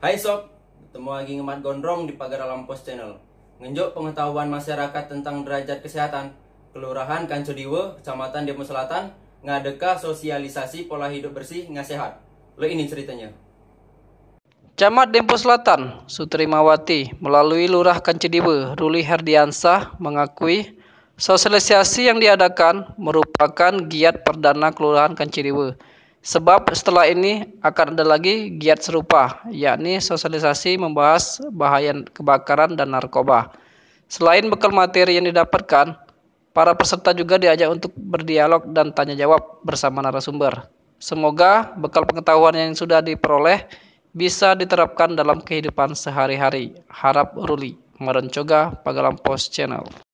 Hai sob, ketemu lagi ngemat gondrong di pagar alam pos channel. Ngenjuk pengetahuan masyarakat tentang derajat kesehatan. Kelurahan Kancodiwe, Kecamatan Demo Selatan, ngadeka sosialisasi pola hidup bersih nggak sehat. Lo ini ceritanya. Camat Dempo Selatan, Sutrimawati, melalui Lurah Kancediwe, Ruli Herdiansah, mengakui sosialisasi yang diadakan merupakan giat perdana Kelurahan Kancediwe. Sebab setelah ini akan ada lagi giat serupa, yakni sosialisasi membahas bahaya kebakaran dan narkoba. Selain bekal materi yang didapatkan, para peserta juga diajak untuk berdialog dan tanya jawab bersama narasumber. Semoga bekal pengetahuan yang sudah diperoleh bisa diterapkan dalam kehidupan sehari-hari. Harap Ruli, Marencoga, Pagalam Post Channel.